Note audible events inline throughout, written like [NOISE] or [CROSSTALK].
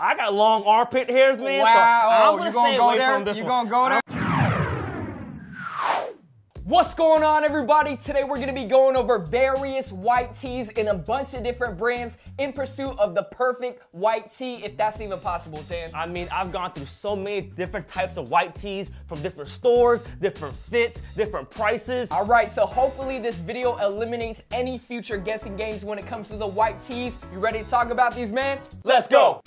I got long armpit hairs, man. Wow, so I'm oh, you gonna gonna go there? from this You one. gonna go there? What's going on, everybody? Today we're gonna be going over various white tees in a bunch of different brands in pursuit of the perfect white tee, if that's even possible, Tan. I mean, I've gone through so many different types of white tees from different stores, different fits, different prices. All right, so hopefully this video eliminates any future guessing games when it comes to the white tees. You ready to talk about these, man? Let's go.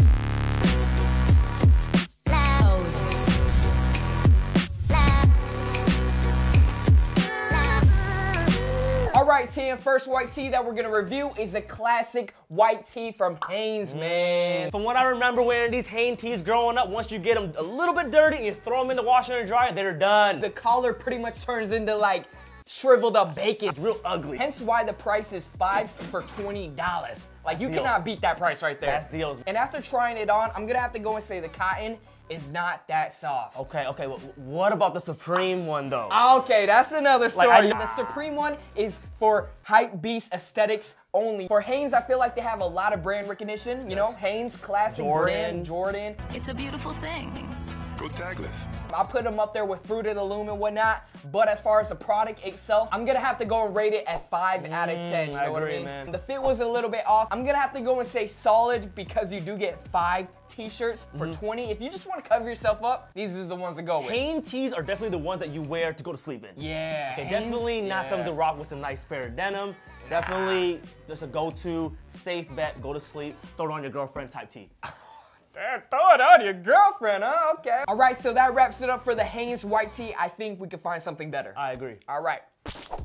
All right, Tan, first white tee that we're gonna review is a classic white tee from Hanes, mm. man. From what I remember wearing these Hanes tees growing up, once you get them a little bit dirty and you throw them in the washer and dryer, they're done. The collar pretty much turns into like shriveled up bacon. It's real ugly. Hence why the price is five for $20. Like you Deals. cannot beat that price right there. That's deals. And after trying it on, I'm gonna have to go and say the cotton is not that soft. Okay, okay, well, what about the Supreme one though? Okay, that's another story. I- the Supreme one is for hype beast aesthetics only. For Hanes, I feel like they have a lot of brand recognition. You know, Hanes, classic Jordan. brand, Jordan. It's a beautiful thing. Go tagless. I put them up there with Fruit of the Loom and whatnot. But as far as the product itself, I'm gonna have to go and rate it at five out of ten. You I know what I agree, mean? man. The fit was a little bit off. I'm gonna have to go and say solid because you do get five t-shirts for Mm-hmm. 20. If you just want to cover yourself up, these are the ones to go with. Hanes tees are definitely the ones that you wear to go to sleep in. Yeah. Okay, Hanes, definitely not yeah. something to rock with some nice pair of denim. Definitely just a go-to, safe bet, go to sleep, throw it on your girlfriend type tee. [LAUGHS] Damn, Throw it on your girlfriend, huh? Okay. All right, so that wraps it up for the Hanes white tee. I think we could find something better. I agree. All right.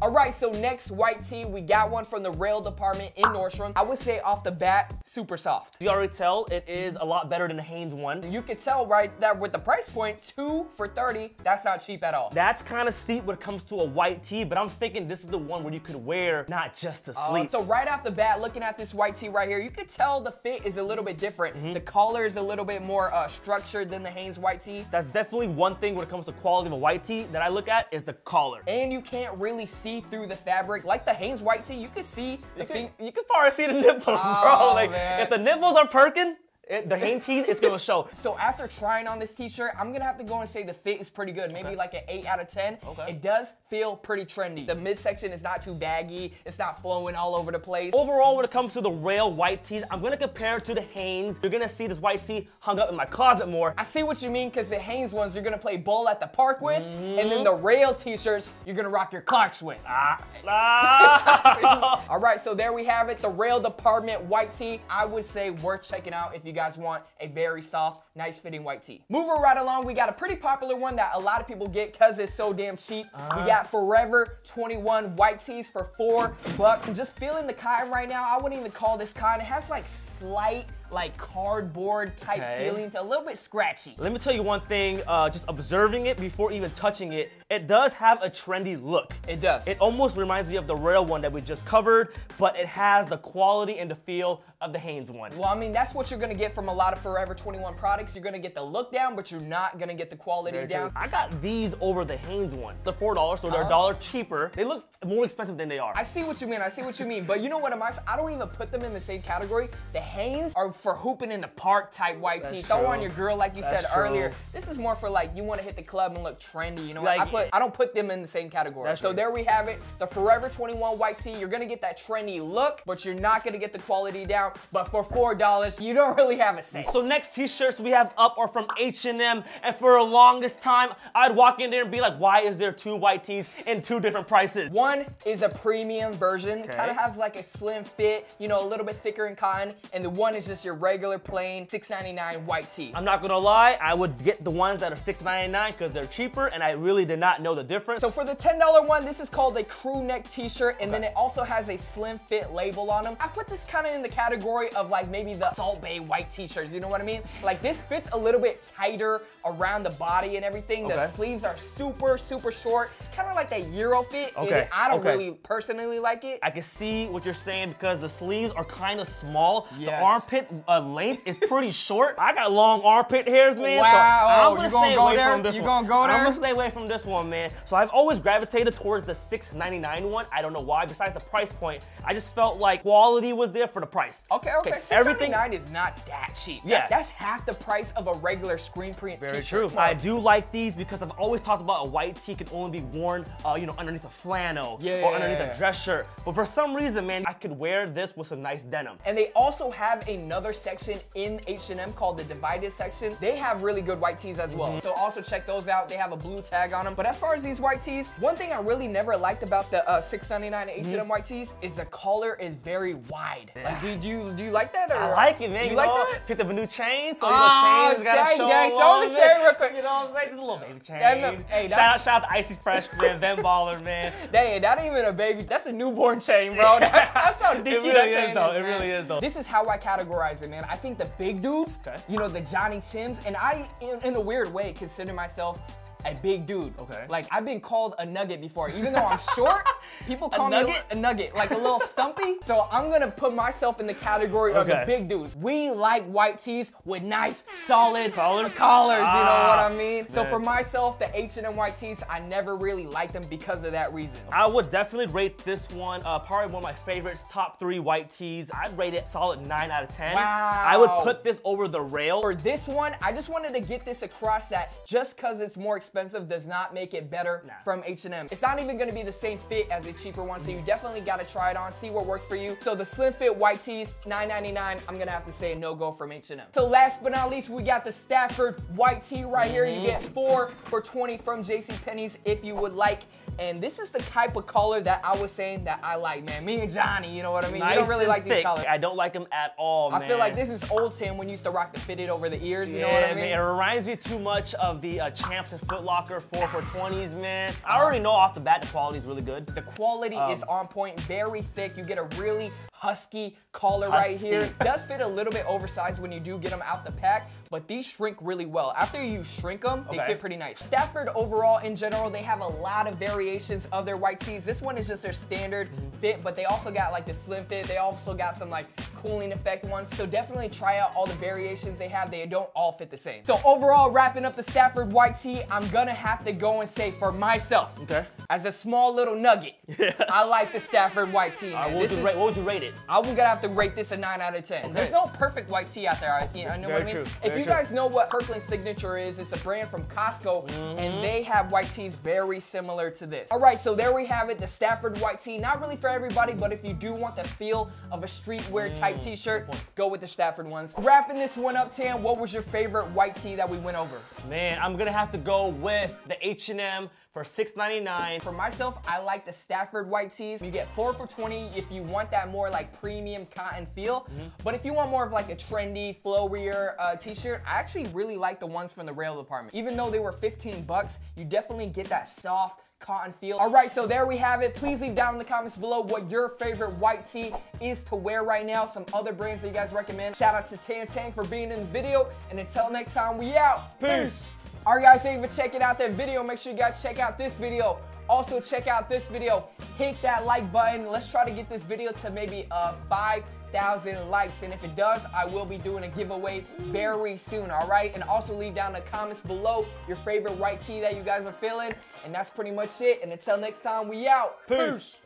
All right, so next white tee, we got one from the rail department in Nordstrom. I would say off the bat, super soft. You already tell it is a lot better than the Hanes one. You could tell right that with the price point, two for 30, that's not cheap at all. That's kind of steep when it comes to a white tee, but I'm thinking this is the one where you could wear not just to Uh, sleep. so right off the bat, looking at this white tee right here, you could tell the fit is a little bit different. Mm-hmm. The collar is a little bit more uh, structured than the Hanes white tee. That's definitely one thing when it comes to quality of a white tee that I look at is the collar. And you can't really see through the fabric. Like the Hanes white tee, you can see the You thing. can, you can far see the [LAUGHS] nipples, bro. Oh, Like man. if the nipples are perking, it, the Hanes tees, it's gonna show. [LAUGHS] So after trying on this t-shirt, I'm gonna have to go and say the fit is pretty good. Maybe Okay. like an 8 out of 10. Okay. It does feel pretty trendy. The midsection is not too baggy. It's not flowing all over the place. Overall, when it comes to the rail white tees, I'm gonna compare it to the Hanes. You're gonna see this white tee hung up in my closet more. I see what you mean because the Hanes ones you're gonna play ball at the park with, and Mm-hmm. then the rail t-shirts you're gonna rock your Clarks with. Ah. [LAUGHS] [LAUGHS] All right, so there we have it. The rail department white tee. I would say worth checking out if you guys want a very soft, nice fitting white tee. Moving right along, we got a pretty popular one that a lot of people get because it's so damn cheap. We got Forever 21 white tees for four bucks. And just feeling the cotton right now, I wouldn't even call this cotton. It has like slight, like cardboard type Okay. feelings, a little bit scratchy. Let me tell you one thing, uh, just observing it before even touching it, it does have a trendy look. It does. It almost reminds me of the rail one that we just covered, but it has the quality and the feel of the Hanes one. Well, I mean, that's what you're gonna get from a lot of Forever 21 products. You're gonna get the look down, but you're not gonna get the quality Very down. true. I got these over the Hanes one. They're four dollars, so they're a Uh-huh. dollar cheaper. They look more expensive than they are. I see what you mean. I see what you mean. But you know what, Amaz? I don't even put them in the same category. The Hanes are for hooping in the park type white tee. Throw on your girl, like you That's said true. earlier. This is more for like you want to hit the club and look trendy. You know, what? Like- I put I don't put them in the same category. That's so true. there we have it. The Forever 21 white tee. You're gonna get that trendy look, but you're not gonna get the quality down. But for four dollars, you don't really have a say. So next t-shirts we have up are from H&M, and for the longest time, I'd walk in there and be like, why is there two white tees in two different prices? One is a premium version, Okay. kind of has like a slim fit, you know, a little bit thicker in cotton, and the one is just your regular plain $6.99 white tee. I'm not gonna lie, I would get the ones that are $6.99 because they're cheaper, and I really did not know the difference. So for the $10 one, this is called a crew neck t-shirt, and then it also has a slim fit label on them. I put this kind of in the category of like maybe the Salt Bae white t-shirts, you know what I mean? Like this fits a little bit tighter around the body and everything. The Okay. sleeves are super, super short, kind of like that Euro fit. and Okay, I don't okay. really personally like it. I can see what you're saying because the sleeves are kind of small. Yes. The armpit uh, length is pretty short. I got long armpit hairs, man. so Wow, I'm gonna you gonna stay go away there? from this You one. gonna go there? I'm gonna stay away from this one, man. So I've always gravitated towards the $6.99 one. I don't know why. Besides the price point, I just felt like quality was there for the price. Price. Okay, okay. everything. Is not that cheap. Yeah. That's, that's half the price of a regular screen print Very true. I do like these because I've always talked about a white tee can only be worn, uh, you know, underneath a flannel Yeah, or underneath a dress shirt. But for some reason, man, I could wear this with some nice denim. And they also have another section in H&M called the divided section. They have really good white tees as well. Mm-hmm. So also check those out. They have a blue tag on them. But as far as these white tees, one thing I really never liked about the uh, 6.99 H&M Mm-hmm. white tees is the collar is very wide. Like, do, do you do you like that? Or? I like it, man. You, You, like know, that? picked up a new chain, so you know, ah, chains gotta chain show a Show the chain real quick. [LAUGHS] You know what I'm saying? Just a little baby chain. Yeah, no, hey, shout out, shout out to Icy Fresh, man, them baller, man. [LAUGHS] Dang, that ain't even a baby. That's a newborn chain, bro. [LAUGHS] That- that's how dicky It really that is, chain though. is, It really is, though. This is how I categorize it, man. I think the big dudes, Okay. you know, the Johnny Chims, and I, in, in a weird way, consider myself a big dude. Okay. Like I've been called a nugget before, even though I'm [LAUGHS] short. People call me nugget? a, a nugget, like a little stumpy. [LAUGHS] So I'm gonna put myself in the category of the big dudes. We like white tees with nice, solid Collar? collars. You know what Ah, I mean? So for myself, the H&M white tees, I never really liked them because of that reason. I would definitely rate this one, uh, probably one of my favorites, top three white tees. I'd rate it solid 9 out of 10. Wow. I would put this over the rail. For this one, I just wanted to get this across that just because it's more expensive does not make it better Nah. from H&M. It's not even gonna be the same fit as a cheaper one, so you definitely gotta try it on, see what works for you. So the slim fit white tees, $9.99, I'm gonna have to say no go from H&M. So last but not least, we got the Stafford white tee right here. You get four for 20 from JCPenney's if you would like. And this is the type of color that I was saying that I like, man. Me and Johnny, you know what I mean? nice you don't really like these colors. I don't like them at all, man. I feel like this is old Tim when you used to rock the fitted over the ears, you yeah, know what I mean? man, it reminds me too much of the uh, Champs and Foot Locker 4 for 20s, man. I already know off the bat the quality is really good. The quality Um, is on point, very thick. You get a really husky collar right here. Does fit a little bit oversized when you do get them out the pack, but these shrink really well. After you shrink them, they Okay. fit pretty nice. Stafford overall in general, they have a lot of variations of their white tees. This one is just their standard Mm-hmm. fit, but they also got like the slim fit. They also got some like cooling effect ones. So definitely try out all the variations they have. They don't all fit the same. So overall, wrapping up the Stafford white tee, I'm gonna have to go and say for myself, Okay. as a small little nugget, [LAUGHS] I like the Stafford white tee. What, would is- rate, what would you rate it? I'm gonna have to rate this a 9 out of 10. There's no perfect white tee out there. I, you know, I know Very what I mean? true, If very you true. guys know what Kirkland Signature is, it's a brand from Costco, Mm-hmm. and they have white tees very similar to this. All right, so there we have it, the Stafford white tee. Not really for everybody, but if you do want the feel of a streetwear type Mm, t-shirt, go with the Stafford ones. Wrapping this one up, Tan, what was your favorite white tee that we went over? Man, I'm gonna have to go with the H&M for $6.99. For myself, I like the Stafford white tees. You get four for 20 if you want that more like premium cotton feel. But if you want more of like a trendy, flowier uh, t-shirt, I actually really like the ones from the rail department. Even though they were 15 bucks, you definitely get that soft, cotton feel. All right, so there we have it. Please leave down in the comments below what your favorite white tee is to wear right now. Some other brands that you guys recommend. Shout out to Tan Tang for being in the video. And until next time, we out. Peace. All right, guys, thank you for checking out that video. Make sure you guys check out this video. Also, check out this video. Hit that like button. Let's try to get this video to maybe uh, 5,000 likes. And if it does, I will be doing a giveaway very soon, all right? And also leave down the comments below your favorite white tee that you guys are feeling. And that's pretty much it. And until next time, we out. Peace.